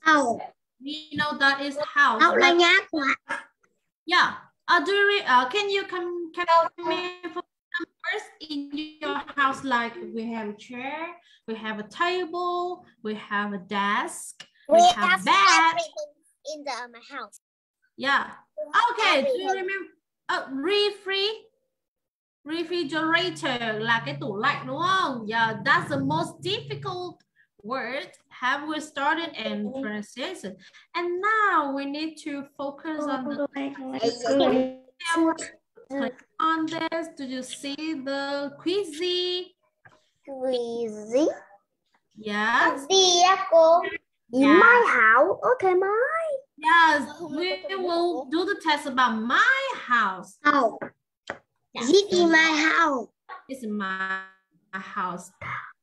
house. We know that is house. Là nhà của. Yeah. Uh, do you uh, can you come can you name for numbers in your house? Like we have a chair, we have a table, we have a desk, we, We have, have bed. in the my house. Yeah. Okay. Do you remember? Uh, refri refrigerator là cái tủ lạnh đúng không? Yeah, that's the most difficult word. Have we started and mm-hmm. pronunciation? And now we need to focus on the on this. Do you see the quizzy? Queasy. Yes. Gì á. My house. Okay, my Yes. We will do the test about my house. Oh. house. This is my house. It's my house.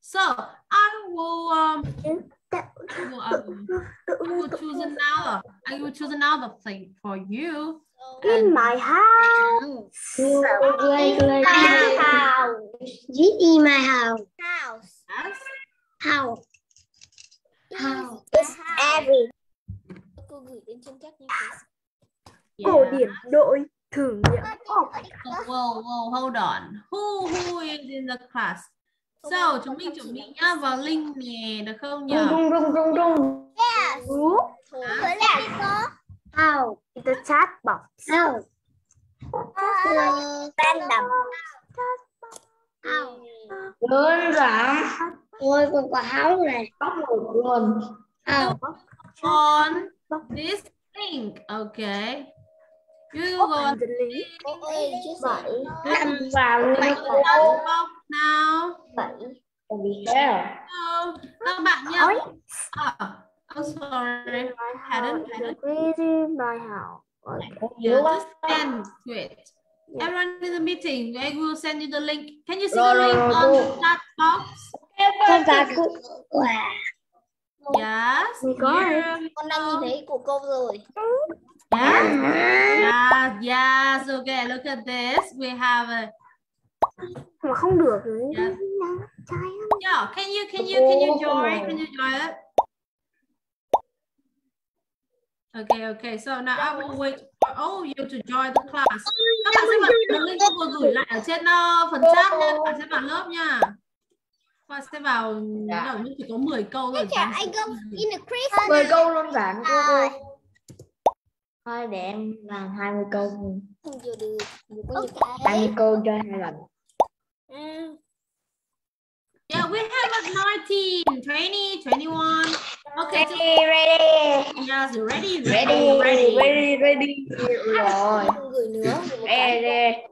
So I will um, will, um I will choose another. I will choose another thing for you. In my house. My house. This is my house. House. Yes. House. House. It's every. Cô gửi lên trên chat nha Cổ Yeah. điển đội thử nghiệm. Oh, whoa, whoa, hold on. Who who is in the class? So chúng mình chuẩn bị nhá vào link nè được không nhỉ? Rung rung rung rung. Yes. Gửi lại cô. house in the chat box. House. Random. House. Đơn giản. Ôi, còn có house này. Bắt một luôn. House. On this link, okay? You go on The link. Ăn vào luôn. Now. Bảy. Vì thế. So, các bạn nhá. Ah, I'm sorry. Hadn't, hadn't. This is my house. Yeah, just stand to it. Everyone in the meeting, I will send you the link. Can you see the link on the chat box? Wow. Yes. Con đang nhìn thấy của cô rồi. Yes. Yes, yes. Okay, look at this. We have a Mà không được rồi. Yeah. Trai yeah. Can you can you can you join? Can you join it? Okay, okay. So now I will wait for all of you to join the class. Các bạn sẽ vào đường link tôi vừa gửi lại ở trên uh, phần chat nha. Các bạn sẽ vào lớp nha. Các bạn sẽ vào Dạ. yeah. chỉ có 10 câu thôi. Teacher, I go in the Christmas. Mười câu đơn giản cô Rồi. cô. Thôi để em làm 20 câu. Không vừa được. Vừa có nhiều cái. 20 câu chơi hai lần. À, Yeah, we have a 19, 20, 21. Okay, so Ready, ready. yes, ready? Ready, ready. ready, ready. Rồi. Ready.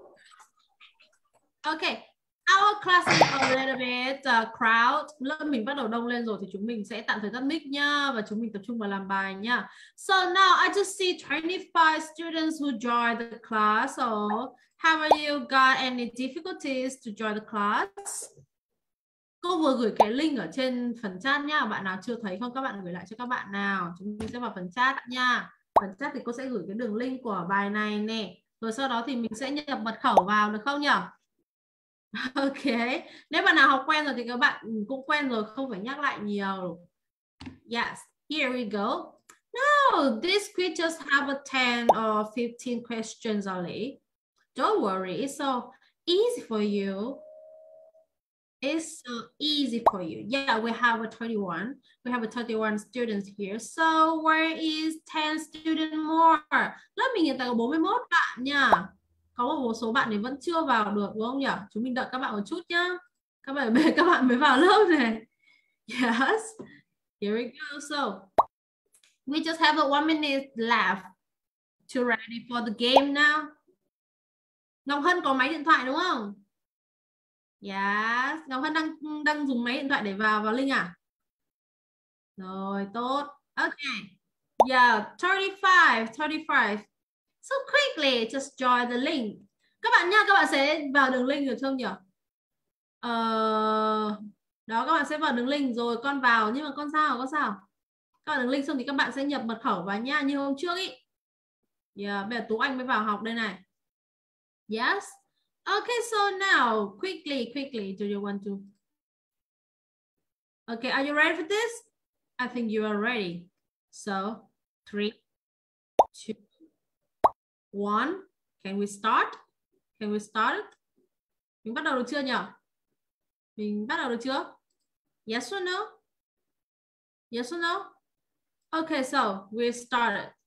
Okay, our class is a little bit uh, crowd. Lớp mình bắt đầu đông lên rồi thì chúng mình sẽ tạm thời tắt mic nha và chúng mình tập trung vào làm bài nha. So now I just see 25 students who joined the class. So have you got any difficulties to join the class? Cô vừa gửi cái link ở trên phần chat nha. Bạn nào chưa thấy không? Các bạn gửi lại cho các bạn nào. Chúng mình sẽ vào phần chat nha. Phần chat thì cô sẽ gửi cái đường link của bài này nè. Rồi sau đó thì mình sẽ nhập mật khẩu vào được không nhỉ? Ok, nếu bạn nào học quen rồi thì các bạn cũng quen rồi, không phải nhắc lại nhiều. Yes, here we go. No, this quiz just have a 10 or 15 questions only. Don't worry, it's so easy for you. It's so easy for you. Yeah, we have a 21. We have a 31 students here. So where is 10 student more? Lớp mình hiện tại có 41 bạn nha có một số bạn thì vẫn chưa vào được đúng không nhỉ? Chúng mình đợi các bạn một chút nhá. Các bạn các bạn mới vào lớp này. Yes. Here we go. So we just have a one minute left to ready for the game now. Ngọc Hân có máy điện thoại đúng không? Yes. Ngọc Hân đang đang dùng máy điện thoại để vào vào link à? Rồi, tốt. Okay. Yeah, 35, 35. So quickly, just join the link. Các bạn nha, các bạn sẽ vào đường link được không nhỉ? Ờ, đó, các bạn sẽ vào đường link rồi con vào nhưng mà con sao, con sao? Các bạn đường link xong thì các bạn sẽ nhập mật khẩu vào nha như hôm trước ý. Yeah, bây giờ Tú Anh mới vào học đây này. Yes. Okay, so now quickly, quickly, do you want to? Okay, are you ready for this? I think you are ready. So, three, two, one. Can we start? Can we start? Mình bắt đầu được chưa nhỉ? Mình bắt đầu được chưa? Yes or no? Yes or no? Okay, so we started.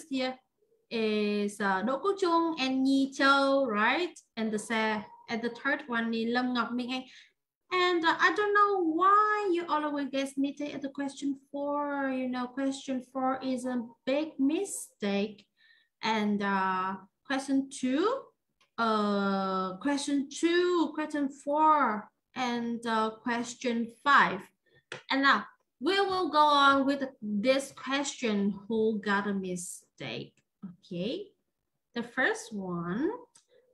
First here is uh, Đỗ Quốc Trung and Nhi Châu, right? And the and the third one is Lâm Ngọc Minh Anh. And uh, I don't know why you always get meeting at the question four. You know, question four is a big mistake. And uh, question two, uh, question two, question four, and uh, question five. And now we will go on with this question, who got a mistake? Okay, the first one,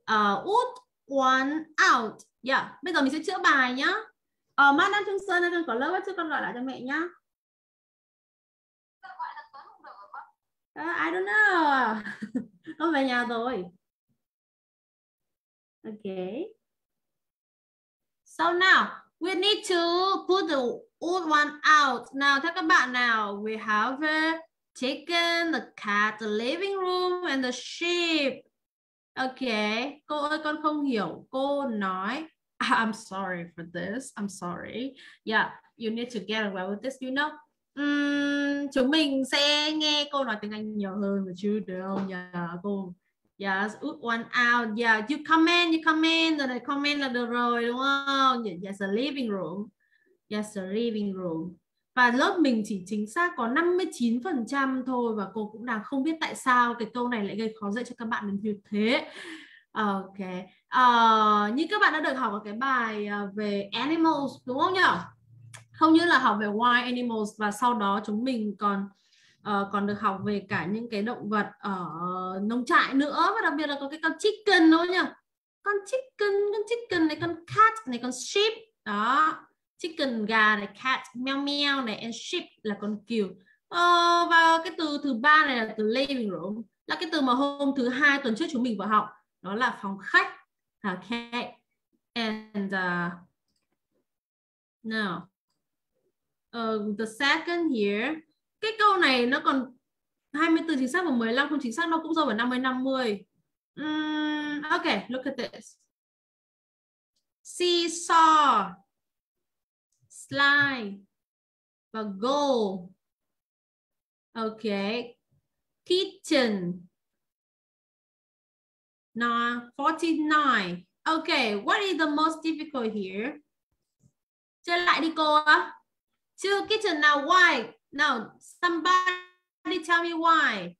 uh, would one out. Yeah, bây giờ mình sẽ chữa bài nhá. Ờ, Mai Đăng Trung Sơn đang có lớp chứ con gọi lại cho mẹ nhá. Uh, I don't know. con về nhà rồi. Okay. So now we need to put the old one out. Nào theo các bạn nào, we have taken the cat, the living room and the sheep. Okay, cô ơi con không hiểu. Cô nói I'm sorry for this. I'm sorry. Yeah, you need to get away with this, you know. Um, chúng mình sẽ nghe cô nói tiếng Anh nhiều hơn một chút được không? Yeah, cô. Yes, ước one out. Yeah, you comment, you comment, rồi này comment là được rồi đúng không? Yes, a living room. Yes, a living room. Và lớp mình chỉ chính xác có 59% thôi và cô cũng đang không biết tại sao cái câu này lại gây khó dạy cho các bạn đến như thế. Ok. Uh, như các bạn đã được học ở cái bài ờ, về animals đúng không nhỉ? Không như là học về why animals và sau đó chúng mình còn uh, còn được học về cả những cái động vật ở nông trại nữa và đặc biệt là có cái con chicken đúng không nhỉ? Con chicken, con chicken này, con cat này, con sheep. Đó chicken gà này cat meo meo này and sheep là con cừu ờ, và cái từ thứ ba này là từ living room là cái từ mà hôm thứ hai tuần trước chúng mình vừa học. Đó là phòng khách. Okay and uh, now uh, the second here cái câu này nó còn 24 chính xác và 15 không chính xác nó cũng rơi vào 50 50 um, ok look at this seesaw slide và go. ok Kitchen. Now, 49. Okay, what is the most difficult here? Chơi lại đi cô ạ. Chưa kitchen nào why? Now, somebody tell me why.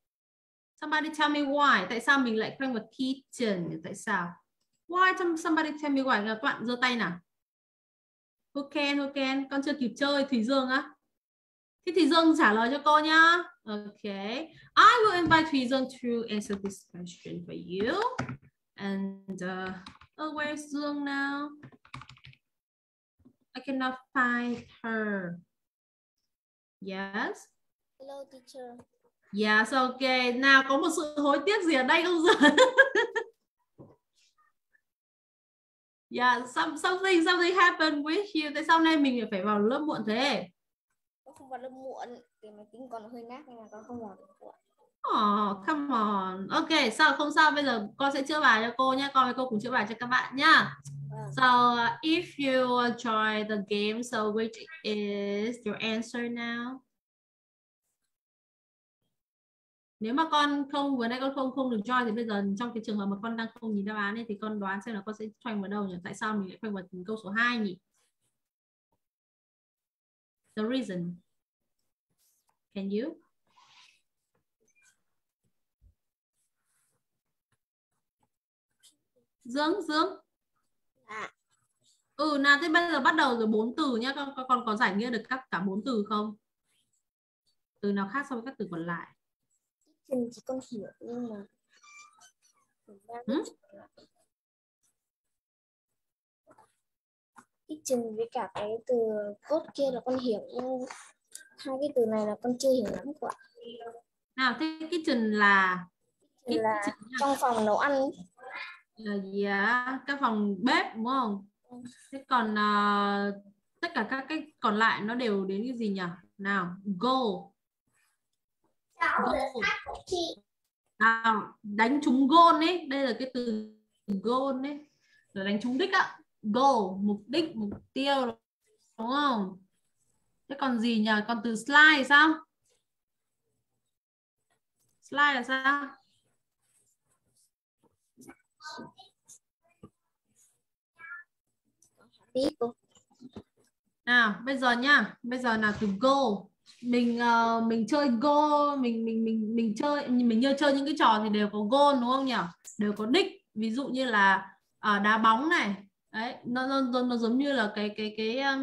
Somebody tell me why. Tại sao mình lại quanh vào kitchen? Tại sao? Why somebody tell me why? Các bạn giơ tay nào. Who can, who can? Con chưa kịp chơi. Thủy Dương á. Thế Thủy Dương trả lời cho cô nhá. Okay. I will invite Thủy Dương to answer this question for you. And uh, oh, where's Dương now? I cannot find her. Yes. Hello teacher. Yes, okay. Nào có một sự hối tiếc gì ở đây không Dương? Yeah, some, something something happened with you. Tại sao nay mình phải vào lớp muộn thế? Con không vào lớp muộn, vì máy tính còn hơi nát nên là con không vào được muộn. Oh, come on. Ok, sao không sao bây giờ con sẽ chữa bài cho cô nhé. Con với cô cùng chữa bài cho các bạn nhá. Vâng. So uh, if you enjoy the game, so which is your answer now? Nếu mà con không vừa nãy con không không được join thì bây giờ trong cái trường hợp mà con đang không nhìn đáp án ấy, thì con đoán xem là con sẽ khoanh vào đâu nhỉ? Tại sao mình lại khoanh vào câu số 2 nhỉ? The reason. Can you? Dương, Dương. À. Ừ, nào thế bây giờ bắt đầu rồi bốn từ nhá. Con, con, có giải nghĩa được các cả bốn từ không? Từ nào khác so với các từ còn lại? Kitchen thì con hiểu nhưng mà Ừ? kitchen với cả cái từ cốt kia là con hiểu nhưng hai cái từ này là con chưa hiểu lắm quả Nào, thế kitchen là Kitchen là Kitchen nha. trong phòng nấu ăn là gì á? Cái phòng bếp đúng không? Thế còn à, tất cả các cái còn lại nó đều đến cái gì nhỉ? Nào, go. Cháu là chị. nào đánh trúng goal ấy đây là cái từ goal ấy rồi đánh trúng đích á goal mục đích mục tiêu đúng không thế còn gì nhỉ còn từ slide sao slide là sao tí cô nào bây giờ nhá. Bây giờ là từ goal mình uh, mình chơi goal mình mình mình mình chơi mình như chơi những cái trò thì đều có goal đúng không nhỉ? Đều có đích ví dụ như là uh, đá bóng này. Đấy nó, nó nó nó giống như là cái cái cái ờ,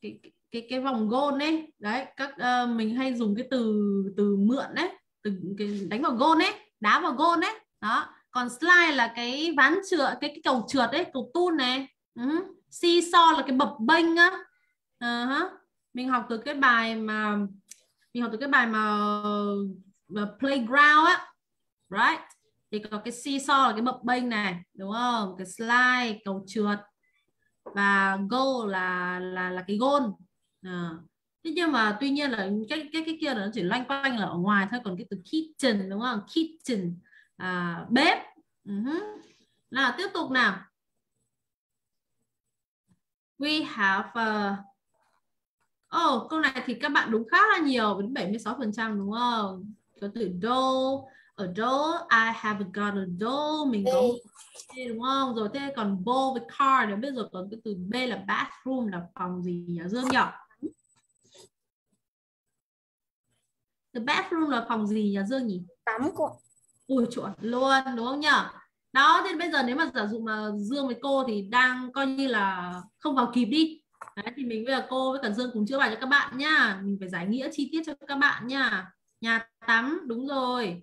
cái cái cái, cái vòng goal ấy. Đấy các uh, mình hay dùng cái từ từ mượn đấy từ cái đánh vào goal ấy đá vào goal ấy. Đó. Còn slide là cái ván trượt cái, cái cầu trượt ấy cầu tun này. Ừ uh seesaw là cái bập bênh á. Uh-huh. mình học từ cái bài mà mình học từ cái bài mà, mà playground á. Right? Thì có cái seesaw là cái bập bênh này đúng không? Cái slide cầu trượt. Và goal là là là cái goal. À. thế nhưng mà tuy nhiên là cái cái cái kia là nó chỉ loanh quanh là ở ngoài thôi còn cái từ kitchen đúng không? Kitchen à, bếp. Uh-huh. nào tiếp tục nào we have uh, Oh, câu này thì các bạn đúng khá là nhiều đến 76% đúng không? Có từ doll, ở doll, I have got a doll, mình có một đúng không? Rồi thế còn bowl với car nếu biết rồi còn cái từ B là bathroom là phòng gì nhỉ? Dương nhỉ? The bathroom là phòng gì nhỉ Dương nhỉ? tắm cô Ui chuẩn luôn đúng không nhỉ? Đó thế bây giờ nếu mà giả dụ mà Dương với cô thì đang coi như là không vào kịp đi. Đấy, thì mình bây giờ cô với cả Dương cùng chữa bài cho các bạn nhá. Mình phải giải nghĩa chi tiết cho các bạn nhá. Nhà tắm đúng rồi.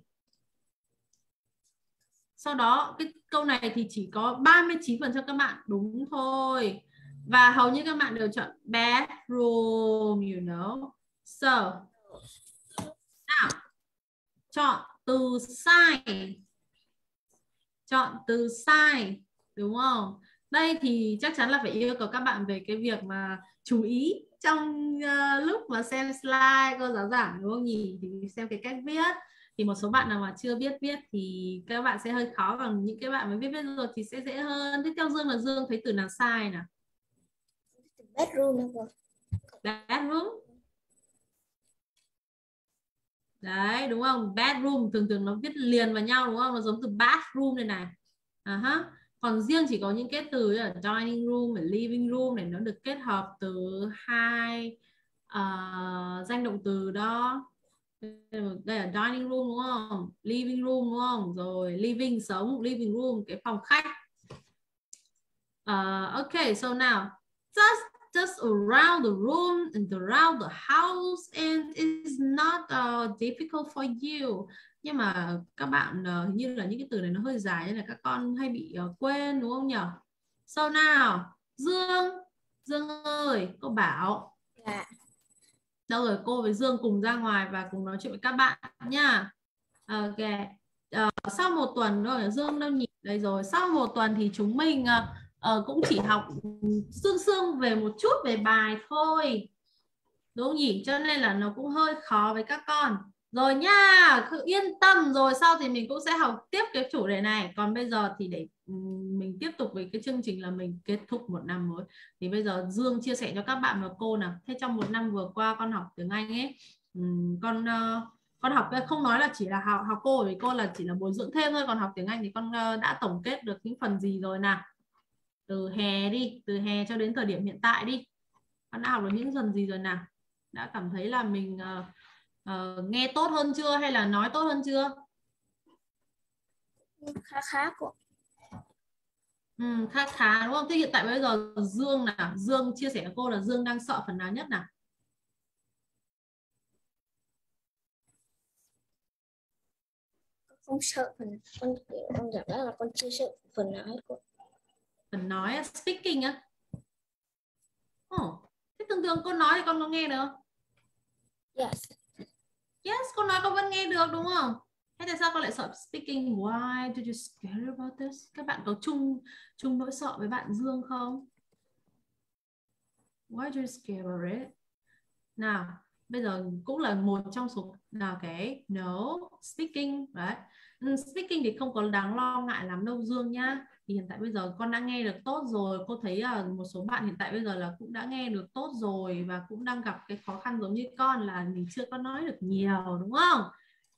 Sau đó cái câu này thì chỉ có 39 phần cho các bạn đúng thôi. Và hầu như các bạn đều chọn bathroom you know. So nào chọn từ sai chọn từ sai đúng không? Đây thì chắc chắn là phải yêu cầu các bạn về cái việc mà chú ý trong uh, lúc mà xem slide cô giáo giảng đúng không nhỉ? Thì xem cái cách viết. Thì một số bạn nào mà chưa biết viết thì các bạn sẽ hơi khó còn những cái bạn mà biết viết rồi thì sẽ dễ hơn. Tiếp theo dương là dương thấy từ nào sai nào? Bedroom bedroom đấy đúng không? Bedroom thường thường nó viết liền vào nhau đúng không? Nó giống từ bathroom này này. Uh -huh còn riêng chỉ có những cái từ là dining room và living room này nó được kết hợp từ hai uh, danh động từ đó. Đây là dining room đúng không? Living room đúng không? Rồi living sống living room cái phòng khách. Uh, ok so now just just around the room and around the house and it's not uh, difficult for you. Nhưng mà các bạn uh, hình như là những cái từ này nó hơi dài nên là các con hay bị uh, quên đúng không nhỉ? So nào Dương Dương ơi cô bảo. Dạ. Đâu rồi cô với Dương cùng ra ngoài và cùng nói chuyện với các bạn nha. Ok. Uh, sau một tuần rồi Dương đâu nhìn đây rồi sau một tuần thì chúng mình uh, uh, cũng chỉ học ừ, xương xương về một chút về bài thôi. Đúng không nhỉ? Cho nên là nó cũng hơi khó với các con. Rồi nha cứ yên tâm rồi sau thì mình cũng sẽ học tiếp cái chủ đề này. Còn bây giờ thì để ừ, mình tiếp tục với cái chương trình là mình kết thúc một năm mới. Thì bây giờ Dương chia sẻ cho các bạn và cô nào. Thế trong một năm vừa qua con học tiếng Anh ấy ừ, con ờ, con học ờ, không nói là chỉ là học học cô vì cô là chỉ là bồi dưỡng thêm thôi. Còn học tiếng Anh thì con đã tổng kết được những phần gì rồi nào? Từ hè đi từ hè cho đến thời điểm hiện tại đi. Con đã học được những phần gì rồi nào? Đã cảm thấy là mình uh, uh, nghe tốt hơn chưa hay là nói tốt hơn chưa? Khá khá cô ừ, khá khá đúng không? Thế hiện tại bây giờ Dương nào? Dương chia sẻ với cô là Dương đang sợ phần nào nhất nào? Không sợ phần con con cảm giác là con chưa sợ phần nào hết cô phần nói speaking á. Oh, thế thường thường cô nói thì con có nghe được không? Yes. Yes con nói con vẫn nghe được đúng không? Thế tại sao con lại sợ speaking? Why do you scared about this? Các bạn có chung chung nỗi sợ với bạn Dương không? Why do you scared about it? Nào bây giờ cũng là một trong số là cái no speaking đấy. Ừ, speaking thì không có đáng lo ngại lắm đâu Dương nhá thì hiện tại bây giờ con đã nghe được tốt rồi. Cô thấy là một số bạn hiện tại bây giờ là cũng đã nghe được tốt rồi và cũng đang gặp cái khó khăn giống như con là mình chưa có nói được nhiều, đúng không?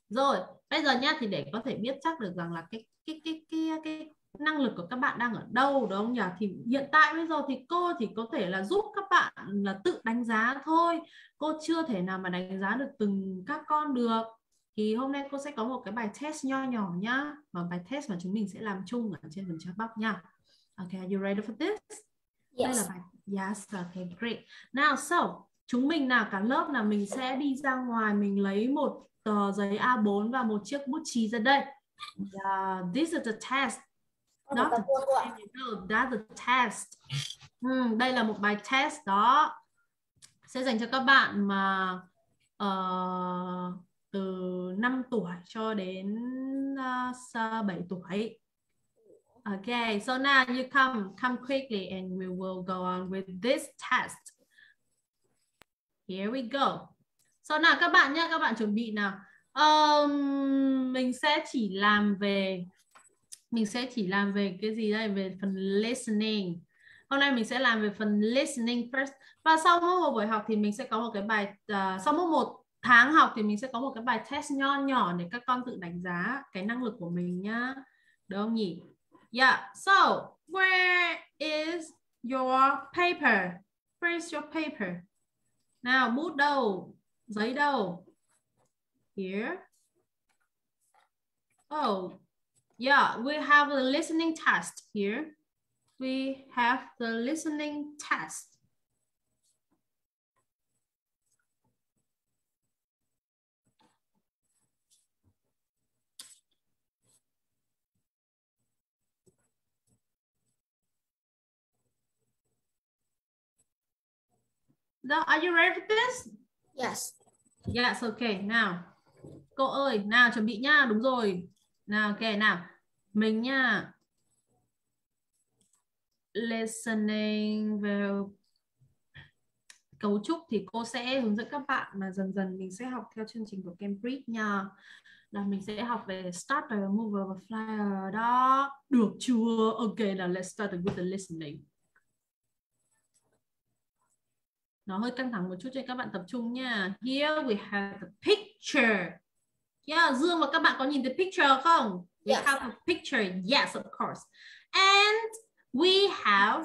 Rồi, bây giờ nhá, thì để có thể biết chắc được rằng là cái cái cái cái cái năng lực của các bạn đang ở đâu, đúng không nhỉ? Thì hiện tại bây giờ thì cô thì có thể là giúp các bạn là tự đánh giá thôi. Cô chưa thể nào mà đánh giá được từng các con được thì hôm nay cô sẽ có một cái bài test nho nhỏ nhá và bài test mà chúng mình sẽ làm chung ở trên phần chat box nha Okay, are you ready for this? Yes. Đây là bài Yes, okay, great. Now, so chúng mình nào cả lớp là mình sẽ đi ra ngoài mình lấy một tờ giấy A4 và một chiếc bút chì ra đây. Yeah, this is the test. Đó, that's the test. Ừ, đây là một bài test đó sẽ dành cho các bạn mà ờ, từ 5 tuổi cho đến ờ, uh, 7 tuổi. Okay, so now you come come quickly and we will go on with this test. Here we go. So nào các bạn nhé, các bạn chuẩn bị nào. Um, mình sẽ chỉ làm về mình sẽ chỉ làm về cái gì đây về phần listening hôm nay mình sẽ làm về phần listening first và sau mỗi một buổi học thì mình sẽ có một cái bài uh, sau mỗi một tháng học thì mình sẽ có một cái bài test nho nhỏ để các con tự đánh giá cái năng lực của mình nhá. Được không nhỉ? Yeah so where is your paper? Where is your paper? Nào bút đâu? Giấy đâu? Here. Oh Yeah, we have the listening test here. We have the listening test. Now, are you ready for this? Yes. Yes, okay. Nào, cô ơi, nào chuẩn bị nha, đúng rồi. Nào, ok, nào. Mình nha. Listening về cấu trúc thì cô sẽ hướng dẫn các bạn mà dần dần mình sẽ học theo chương trình của Cambridge nha. Là mình sẽ học về starter, mover và flyer đó. Được chưa? Ok, nào let's start with the listening. Nó hơi căng thẳng một chút cho các bạn tập trung nha. Here we have the picture. Yeah, Dương và các bạn có nhìn thấy picture không? We Yes. have a picture. Yes, of course. And we have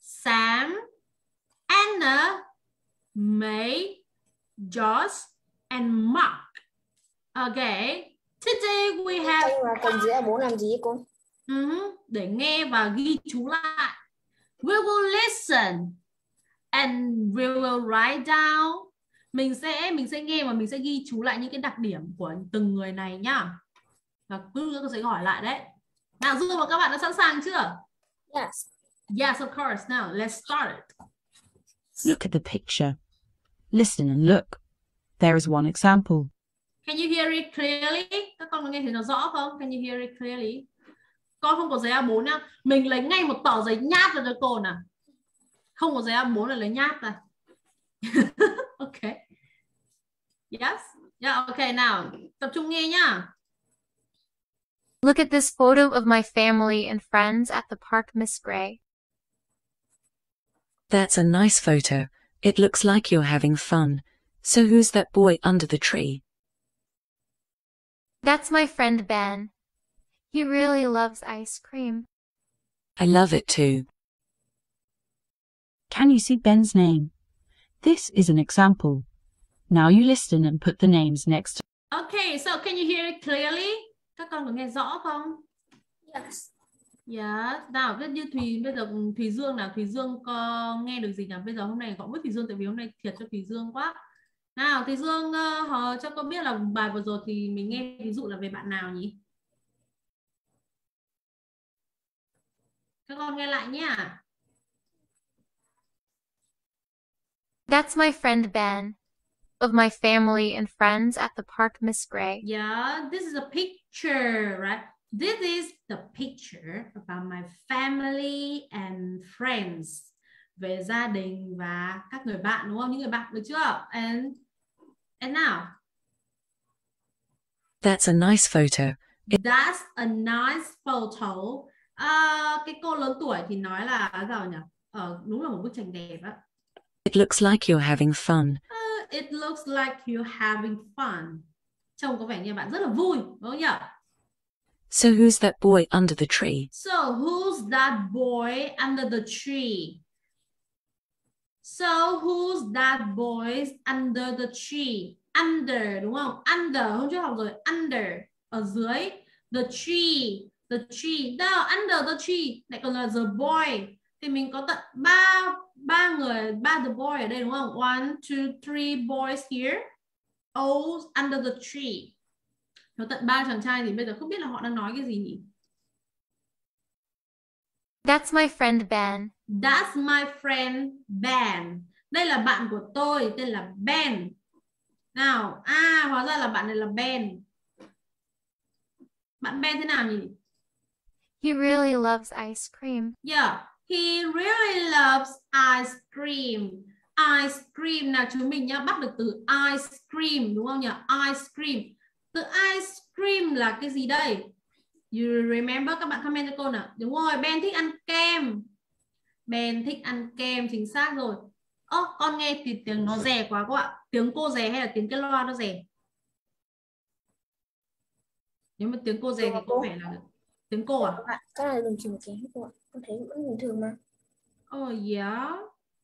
Sam, Anna, May, Josh, and Mark. Okay. Today we have cần giấy A4 làm gì cô? Mhm, để nghe và ghi chú lại. We will listen and we will write down. Mình sẽ mình sẽ nghe và mình sẽ ghi chú lại những cái đặc điểm của từng người này nhá. Và cứ nữa sẽ hỏi lại đấy. Nào Dương và các bạn đã sẵn sàng chưa? Yes. Yes, of course. Now let's start. Look at the picture. Listen and look. There is one example. Can you hear it clearly? Các con có nghe thấy nó rõ không? Can you hear it clearly? Con không có giấy A4 nhá. Mình lấy ngay một tờ giấy nháp vào cho cô nào. Không có giấy A4 là lấy nháp ra. ok. Yes. Yeah, okay, nào. Tập trung nghe nhá. Look at this photo of my family and friends at the park, Miss Gray. That's a nice photo. It looks like you're having fun. So who's that boy under the tree? That's my friend Ben. He really loves ice cream. I love it too. Can you see Ben's name? This is an example. Now you listen and put the names next to Okay, so can you hear it clearly? Các con có nghe rõ không? Yes. Yes. Nào, ví như Thùy bây giờ Thùy Dương nào, Thùy Dương có nghe được gì nào? Bây giờ hôm nay gọi mất Thùy Dương tại vì hôm nay thiệt cho Thùy Dương quá. Nào, Thùy Dương uh, cho con biết là bài vừa rồi thì mình nghe ví dụ là về bạn nào nhỉ? Các con nghe lại nhá. That's my friend Ben. Of my family and friends at the park, Miss Gray. Yeah, this is a picture, right? This is the picture about my family and friends. Về gia đình và các người bạn đúng không? Những người bạn được chưa? And And now, That's a nice photo. that's a nice photo. À, cái cô lớn tuổi thì nói là sao nhỉ? Ờ, đúng là một bức tranh đẹp á. It looks like you're having fun. Uh, it looks like you're having fun. Trông có vẻ như bạn rất là vui, đúng không nhỉ? So who's that boy under the tree? So, who's that boy under the tree? So, who's that boy under the tree? Under, đúng không? Under, hôm trước học rồi. Under, ở dưới. The tree, the tree. Đâu, under the tree. Lại còn là the boy. Thì mình có tận ba ba người, ba the boy ở đây đúng không? One, two, three boys here. All under the tree. Có tận ba chàng trai thì bây giờ không biết là họ đang nói cái gì nhỉ? That's my friend Ben. That's my friend Ben. Đây là bạn của tôi, tên là Ben. Nào, à hóa ra là bạn này là Ben. Bạn Ben thế nào nhỉ? He really loves ice cream. Yeah, he really loves ice cream. Ice cream nào chúng mình nhá, bắt được từ ice cream đúng không nhỉ? Ice cream. Từ ice cream là cái gì đây? You remember các bạn comment cho cô nào. Đúng rồi, Ben thích ăn kem. Ben thích ăn kem chính xác rồi. Ơ, con nghe thì tiếng nó rè quá cô ạ. Tiếng cô rè hay là tiếng cái loa nó rè? Nếu mà tiếng cô rè thì có vẻ là tiếng cô à? Các bạn, cái này đừng chỉ một cái hết cô ạ. Con thấy vẫn bình thường mà. Oh yeah.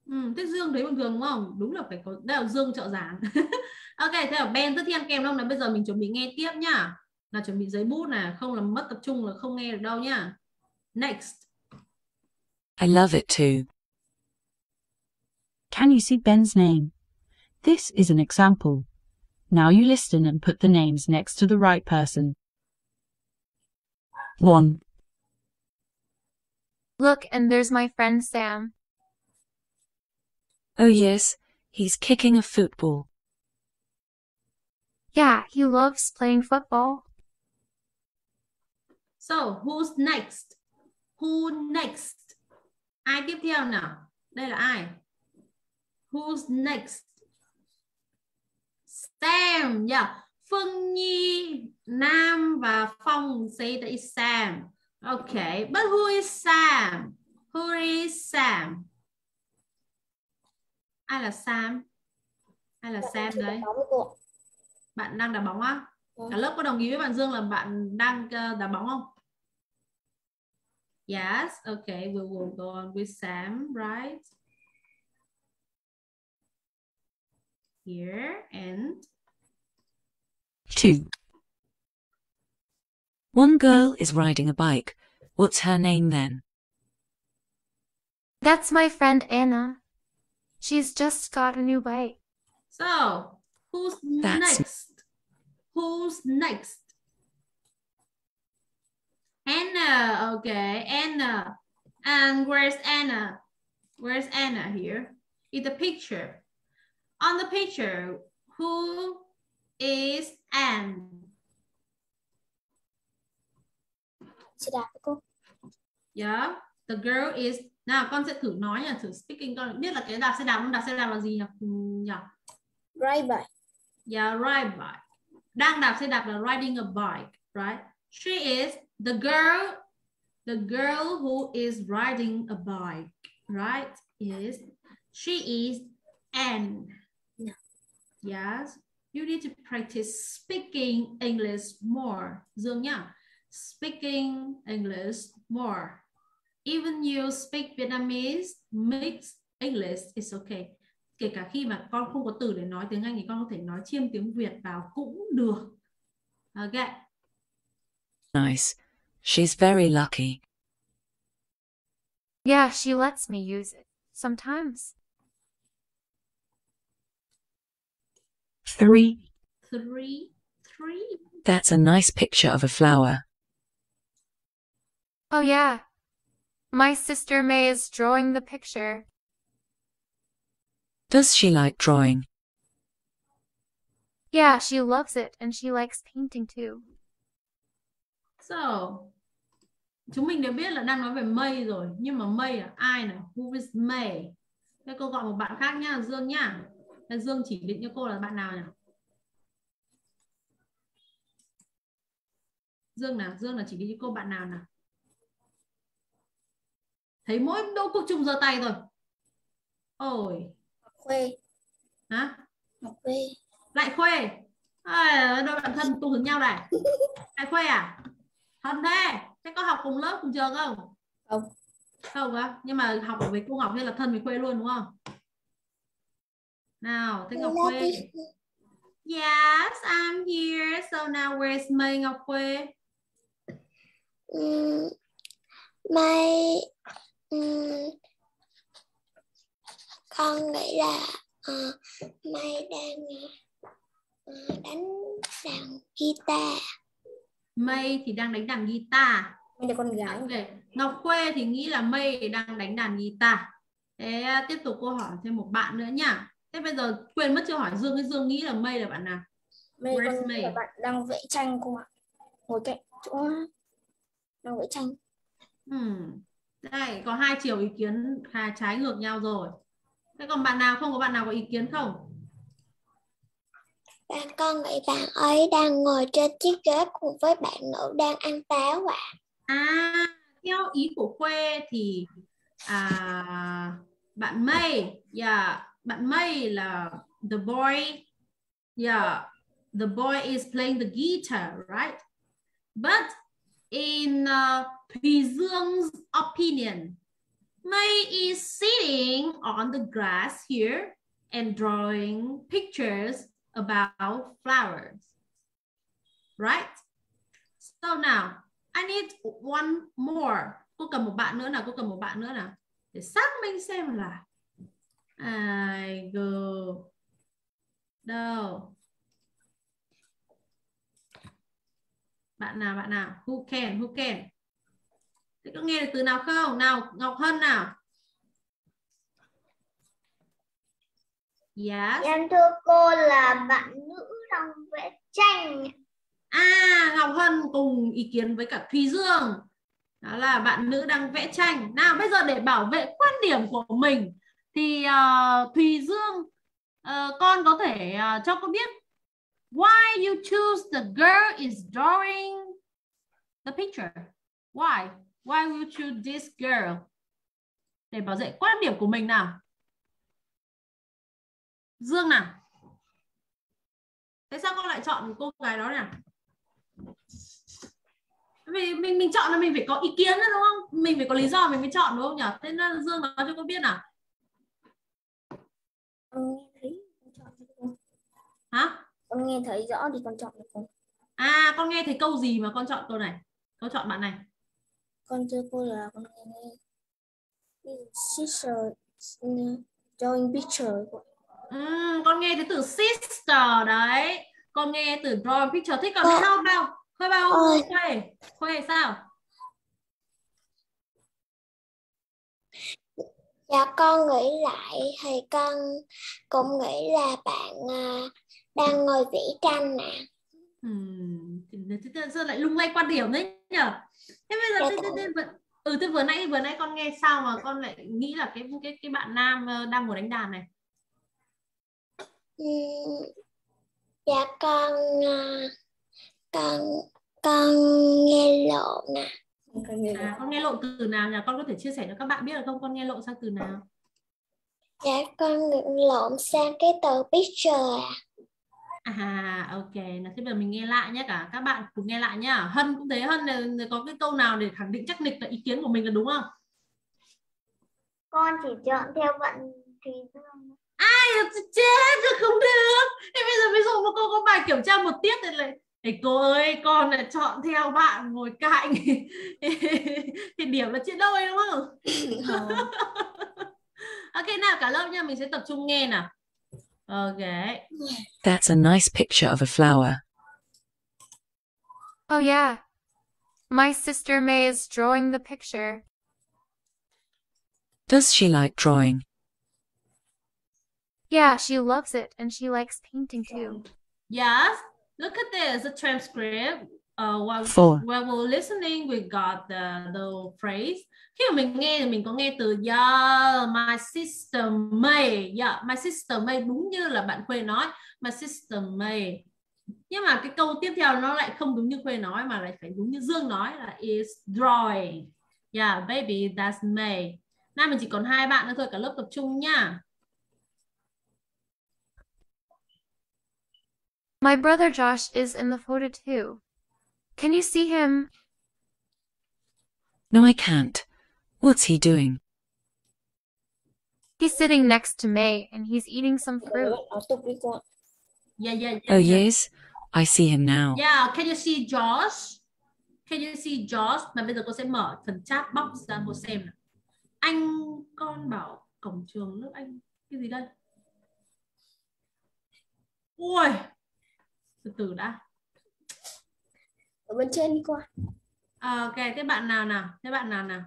Ừ, thế Dương thấy bình thường đúng không? Đúng là phải có đây là Dương trợ giảng. ok, thế là Ben rất thích ăn kem đâu là bây giờ mình chuẩn bị nghe tiếp nhá. Là chuẩn bị giấy bút nè, không là mất tập trung là không nghe được đâu nhá. Next. I love it too. Can you see Ben's name? This is an example. Now you listen and put the names next to the right person. 1, Look, and there's my friend Sam. Oh yes, he's kicking a football. Yeah, he loves playing football. So, who's next? Who next? Ai tiếp theo nào? Đây là ai? Who's next? Sam, yeah. Phương Nhi, Nam và Phong say that is Sam. Okay, but who is Sam? Who is Sam? Ai là Sam? Ai là Sam đấy? Bạn đang đá bóng á? Vâng. Cả lớp có đồng ý với bạn Dương là bạn đang uh, đá bóng không? Yes, okay, we will go on with Sam, right? Here and 2. One girl is riding a bike. What's her name then? That's my friend Anna. She's just got a new bike. so who's That's- next? Who's next? Anna, okay, Anna. And where's Anna? Where's Anna here? In the picture. On the picture, who is Anne? Xe đạp với cô. Yeah, the girl is nào con sẽ thử nói nha, thử speaking con biết là cái đạp xe đạp không đạp xe đạp là gì nhỉ? Ừ, nhỉ? Right bike. Yeah, ride bike. Đang đạp xe đạp là riding a bike, right? She is the girl, the girl who is riding a bike, right? Is she is Anne. Yeah. Yes. You need to practice speaking English more. Dương nhá. Speaking English more. Even you speak Vietnamese, mixed English is okay. Kể cả khi mà con không có từ để nói tiếng Anh thì con có thể nói chiêm tiếng Việt vào cũng được. Okay. Nice. She's very lucky. Yeah, she lets me use it sometimes. 3, Three, three. That's a nice picture of a flower. Oh yeah. My sister May is drawing the picture. Does she like drawing? Yeah, she loves it and she likes painting too. So, chúng mình đã biết là đang nói về May rồi, nhưng mà May là ai nào? Who is May? Thế cô gọi một bạn khác nhá, Dương nhá. Dương chỉ định cho cô là bạn nào nhỉ? Dương nào, Dương là chỉ định cho cô bạn nào nào? Thấy mỗi Đỗ Quốc Trung giơ tay rồi ôi. Khuê. Hả? Ngọc Khuê. Lại khuê. À, đôi bạn thân tu hướng nhau này. Lại khuê à? Thân thế. Thế có học cùng lớp cùng trường không? Không. không á? Nhưng mà học với cô Ngọc hay là thân với khuê luôn đúng không? Nào thế Ngọc Khuê. yes I'm here. So now where's May Ngọc Khuê? Ừm, Mai con nghĩ là ờ, Mai đang ờ, đánh đàn guitar May thì đang đánh đàn guitar Mình là con gái Ok. Ngọc Khuê thì nghĩ là May đang đánh đàn guitar. Thế à, tiếp tục cô hỏi thêm một bạn nữa nhá. Thế bây giờ quên mất chưa hỏi Dương cái Dương nghĩ là May là bạn nào? Mây con May? là bạn đang vẽ tranh cô ạ Ngồi cạnh chỗ đang vẽ tranh Hmm. Đây có hai chiều ý kiến hai trái ngược nhau rồi. Thế còn bạn nào không có bạn nào có ý kiến không? Bạn con nghĩ bạn ấy đang ngồi trên chiếc ghế cùng với bạn nữ đang ăn táo ạ. À theo ý của Khuê thì à, bạn May, yeah, bạn May là the boy, yeah, the boy is playing the guitar, right? But in uh, Thùy Dương opinion, May is sitting on the grass here and drawing pictures about flowers, right? So now I need one more. Cô cần một bạn nữa nào, cô cần một bạn nữa nào. Để xác minh xem là I go đâu. Bạn nào, bạn nào? Who can, who can? Thế có nghe được từ nào không? Nào, Ngọc Hân nào. Yes. Em thưa cô là bạn nữ đang vẽ tranh. À, Ngọc Hân cùng ý kiến với cả Thùy Dương. Đó là bạn nữ đang vẽ tranh. Nào bây giờ để bảo vệ quan điểm của mình thì uh, Thùy Dương uh, con có thể uh, cho con biết why you choose the girl is drawing the picture. Why? Why you choose this girl? Để bảo vệ quan điểm của mình nào. Dương nào. Tại sao con lại chọn cô gái đó nào? mình mình mình chọn là mình phải có ý kiến nữa đúng không mình phải có lý do mình mới chọn đúng không nhỉ thế nên dương nói cho con biết nào Con nghe thấy con chọn hả Con nghe thấy rõ thì con chọn được cô à con nghe thấy câu gì mà con chọn câu này con chọn bạn này Con thưa cô là con nghe Sister drawing picture Ừm, con nghe thấy từ sister đấy con nghe từ draw picture thích còn Ờ. how about how about Ôi. khuê khuê sao Dạ con nghĩ lại thì con cũng nghĩ là bạn à, đang ngồi vẽ tranh nè. Ừm, thì thì- thì sao lại lung lay quan điểm đấy nhở thế bây giờ thế, thế, thế, vừa- ừ thế vừa nãy vừa nãy con nghe sao mà con lại nghĩ là cái cái cái bạn nam ờ, đang ngồi đánh đàn này Ừm, Dạ con à, con con nghe lộn nghe À, con nghe lộn từ nào nhỉ? Con có thể chia sẻ cho các bạn biết được không? Con nghe lộn sang từ nào? Dạ con lộn sang cái từ picture à. À, ok. Nào, thế bây giờ mình nghe lại nhé cả các bạn cùng nghe lại nhá. Hân cũng thế. Hân là, là có cái câu nào để khẳng định chắc nịch là ý kiến của mình là đúng không? Con chỉ chọn theo bạn Thùy Dương. Ai chết rồi không được. Thế bây giờ ví dụ một cô có bài kiểm tra một tiết thì lại Ê, cô ơi con lại chọn theo bạn ngồi cạnh thì điểm là chia đôi đúng không? Ờ, ok nào cả lớp nha mình sẽ tập trung nghe nào. Ok. That's a nice picture of a flower. Oh, yeah. My sister May is drawing the picture. Does she like drawing? Yeah, she loves it and she likes painting too. Yes, look at this, the transcript. Uh, while, Four. while we're listening, we got the, the phrase. Khi mà mình nghe thì mình có nghe từ Yeah, my sister May. Yeah, my sister May đúng như là bạn Khuê nói. My sister May. nhưng mà cái câu tiếp theo nó lại không đúng như Khuê nói mà lại phải đúng như Dương nói là is drawing yeah baby that's May nay mình chỉ còn hai bạn nữa thôi cả lớp tập trung nhá My brother Josh is in the photo too. Can you see him? No, I can't. What's he doing? He's sitting next to May and he's eating some fruit. yeah yeah yeah, Oh, yes, I see him now. Yeah, can you see Josh? Can you see Josh? Mà bây giờ cô sẽ mở phần chat box ra cô xem nào. Anh con bảo cổng trường lớp anh cái gì đây? Ui, từ từ đã. ở bên trên đi con À, ok, thế bạn nào nào? Thế bạn nào nào?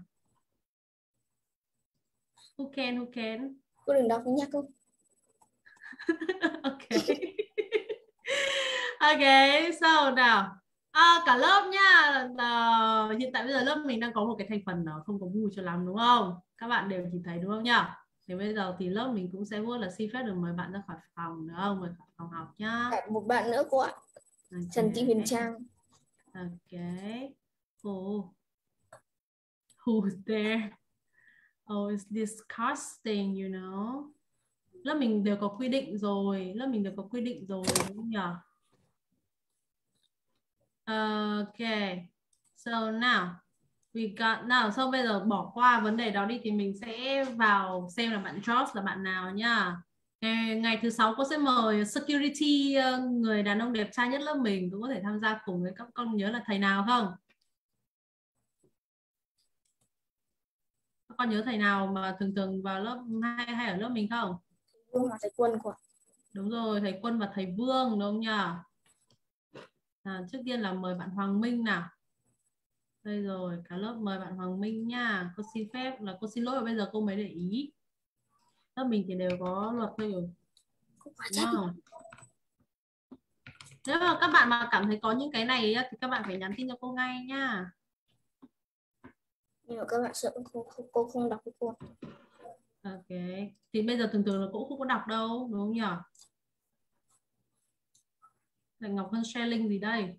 Who can, who can? cô đừng đọc nhá cô ok. ok, so nào. À, cả lớp nha. Ờ, hiện tại bây giờ lớp mình đang có một cái thành phần nó không có vui cho lắm đúng không? Các bạn đều nhìn thấy đúng không nhá? Thì bây giờ thì lớp mình cũng sẽ vui là xin phép được mời bạn ra khỏi phòng được không? Mời khỏi phòng học nhá. Một bạn nữa cô ạ Trần Thị Huyền Ok. Trang Okay. Oh. Who's there? Oh, it's disgusting, you know. Lớp mình đều có quy định rồi, lớp mình đều có quy định rồi đúng không nhỉ? Ờ, okay. So now we got now. So bây giờ bỏ qua vấn đề đó đi thì mình sẽ vào xem là bạn George là bạn nào nhá. Ngày, ngày thứ sáu cô sẽ mời security ờ, người đàn ông đẹp trai nhất lớp mình cũng có thể tham gia cùng với các con nhớ là thầy nào không? Con nhớ thầy nào mà thường thường vào lớp hay hay ở lớp mình không? Vương Hoàng Thái Quân ạ Đúng rồi, thầy Quân và thầy Vương đúng không nhỉ? À, trước tiên là mời bạn Hoàng Minh nào. Đây rồi, cả lớp mời bạn Hoàng Minh nha. Cô xin phép là cô xin lỗi và bây giờ cô mới để ý. Lớp mình thì đều có luật thôi rồi. Wow. Nếu mà các bạn mà cảm thấy có những cái này thì các bạn phải nhắn tin cho cô ngay nha nhưng mà các bạn sợ cô, cô, cô không đọc với cô Ok. Thì bây giờ thường thường là cũng không có đọc đâu, đúng không nhỉ? Lại Ngọc Hân share link gì đây?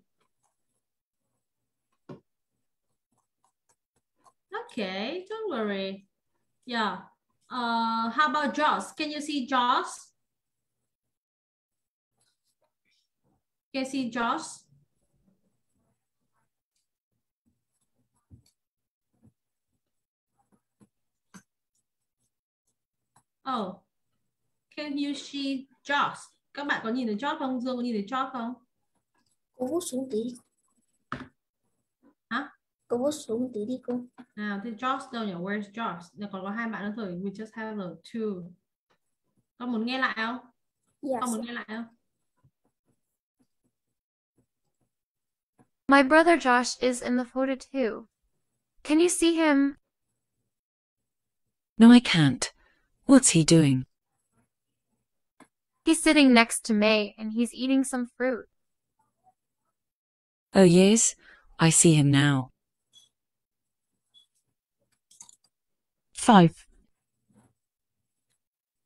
Okay, don't worry. Yeah. Uh, how about Joss? Can you see Joss? Can you see Joss? Oh, can you see Joss? Các bạn có nhìn thấy Joss không? Dương có nhìn thấy Joss không? cô vút xuống tí Hả? cô vút xuống tí đi cô Nào, thì Joss đâu nhỉ? Where's Joss? Giờ còn có hai bạn nữa thôi. We just have the two. Con muốn nghe lại không? yes. Con muốn nghe lại không? My brother Josh is in the photo too. Can you see him? No, I can't. What's he doing? He's sitting next to May and he's eating some fruit. Oh, yes, I see him now. 5.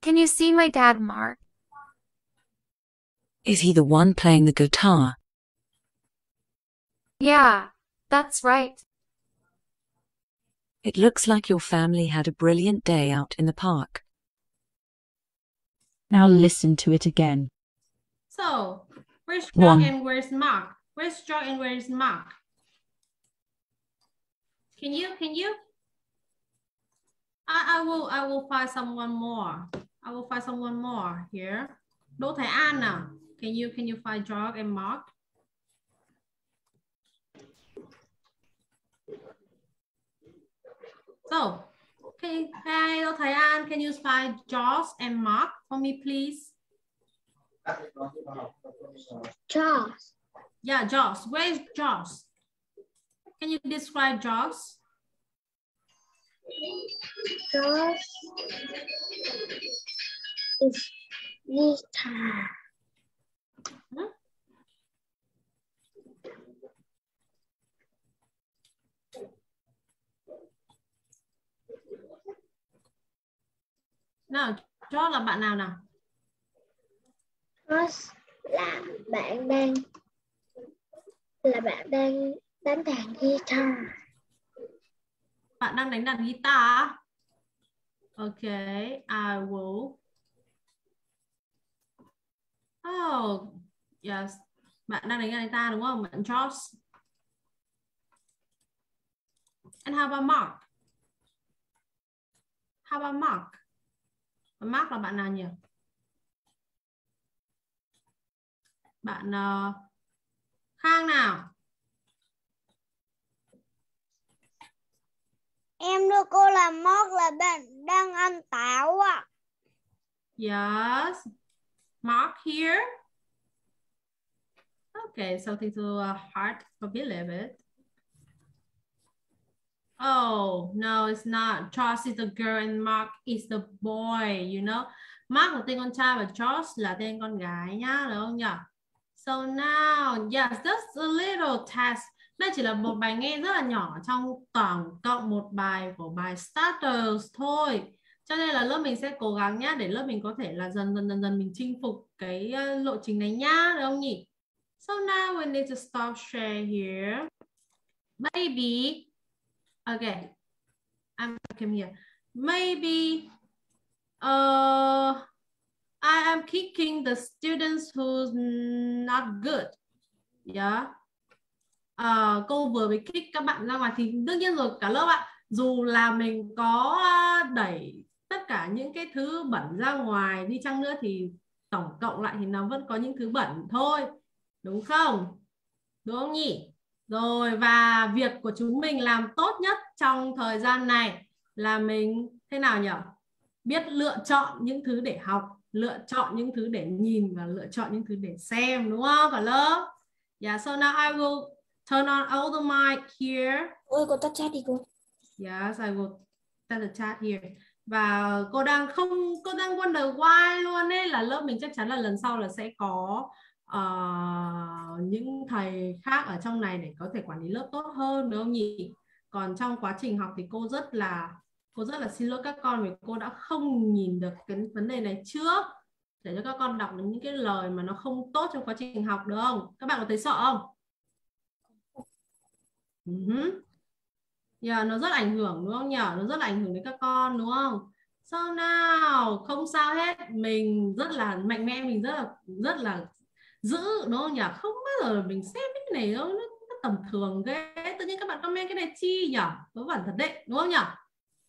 Can you see my dad, Mark? Is he the one playing the guitar? Yeah, that's right. It looks like your family had a brilliant day out in the park. Now listen to it again. So, where's One. And where's Mark? Where's Jock and where's Mark? Can you, can you? I, I will, I will find someone more. I will find someone more here. Đỗ Thái An nào. Can you, can you find Jock and Mark? So, okay, hey, Đỗ Thái can you find Josh and Mark for me, please? Josh. Yeah, Josh. Where is Josh? Can you describe Josh? Josh is guitar. Nào, Josh là bạn nào nào? Josh là bạn đang là bạn đang đánh đàn guitar Bạn đang đánh đàn guitar. Okay, I will. Oh, yes. Bạn đang đánh đàn guitar đúng không? Bạn Josh. And how about Mark? How about Mark? Mark là bạn nào nhỉ? Bạn uh, Khang nào? em đưa cô làm mót là bạn đang ăn táo ạ Yes. Mark here. Okay, something to heart a little bit. Oh, no, it's not. Charles is the girl and Mark is the boy, you know. Mark là tên con trai và Charles là tên con gái nhá, đúng không nhỉ? So now, yes, just a little test. Đây chỉ là một bài nghe rất là nhỏ trong tổng cộng một bài của bài starters thôi. Cho nên là lớp mình sẽ cố gắng nhá để lớp mình có thể là dần dần dần dần mình chinh phục cái ờ, lộ trình này nhá, được không nhỉ? So now we need to stop share here. Maybe, okay, I'm come here. Maybe, uh, I am kicking the students who's not good. Yeah. Uh, cô vừa mới kick các bạn ra ngoài thì đương nhiên rồi cả lớp ạ dù là mình có đẩy tất cả những cái thứ bẩn ra ngoài đi chăng nữa thì tổng cộng lại thì nó vẫn có những thứ bẩn thôi đúng không đúng không nhỉ rồi và việc của chúng mình làm tốt nhất trong thời gian này là mình thế nào nhỉ biết lựa chọn những thứ để học lựa chọn những thứ để nhìn và lựa chọn những thứ để xem đúng không cả lớp Yeah, so now I will turn on all the mic here. Ôi cô tắt chat đi cô. Yes, I will tắt the chat here. Và cô đang không, cô đang wonder why luôn ấy là lớp mình chắc chắn là lần sau là sẽ có uh, những thầy khác ở trong này để có thể quản lý lớp tốt hơn đúng không nhỉ? Còn trong quá trình học thì cô rất là cô rất là xin lỗi các con vì cô đã không nhìn được cái vấn đề này trước để cho các con đọc được những cái lời mà nó không tốt trong quá trình học được không? Các bạn có thấy sợ không? Ừ uh-huh. Yeah, dạ, nó rất ảnh hưởng đúng không nhỉ? Nó rất là ảnh hưởng đến các con đúng không? sao nào, không sao hết. Mình rất là mạnh mẽ, mình rất là rất là giữ đúng không nhỉ? Không bao giờ mình xem cái này đâu, nó, nó tầm thường ghê. Tự nhiên các bạn comment cái này chi nhỉ? Vớ vẩn thật đấy, đúng không nhỉ?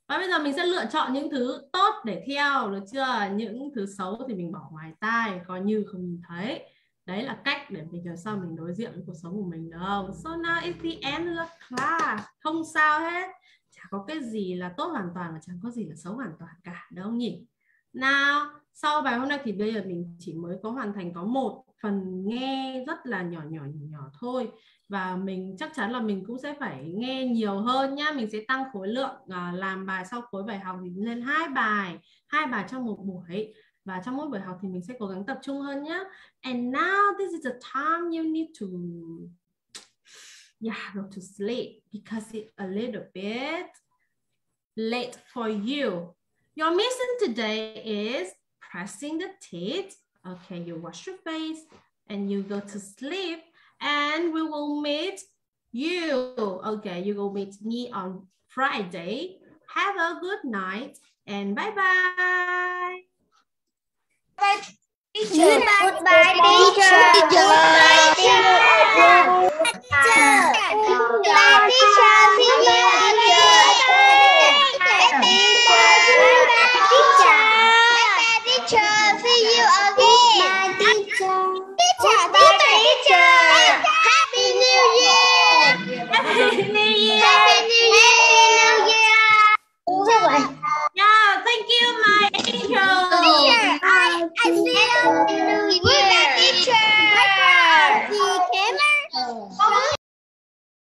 Và bây giờ mình sẽ lựa chọn những thứ tốt để theo, được chưa? Những thứ xấu thì mình bỏ ngoài tai, coi như không nhìn thấy đấy là cách để mình làm sao mình đối diện với cuộc sống của mình đâu so now is the end of the class không sao hết chả có cái gì là tốt hoàn toàn và chẳng có gì là xấu hoàn toàn cả đúng không nhỉ nào sau bài hôm nay thì bây giờ mình chỉ mới có hoàn thành có một phần nghe rất là nhỏ nhỏ nhỏ thôi và mình chắc chắn là mình cũng sẽ phải nghe nhiều hơn nhá mình sẽ tăng khối lượng à, làm bài sau khối bài học thì lên hai bài hai bài trong một buổi và trong mỗi buổi học thì mình sẽ cố gắng tập trung hơn nhé. And now this is the time you need to yeah, go to sleep because it's a little bit late for you. Your mission today is pressing the teeth. Okay, you wash your face and you go to sleep and we will meet you. Okay, you will meet me on Friday. Have a good night and bye-bye. Bye. Goodbye, teacher. Goodbye, teacher. Goodbye, teacher. Teacher. I see Hello, teacher. Hi, came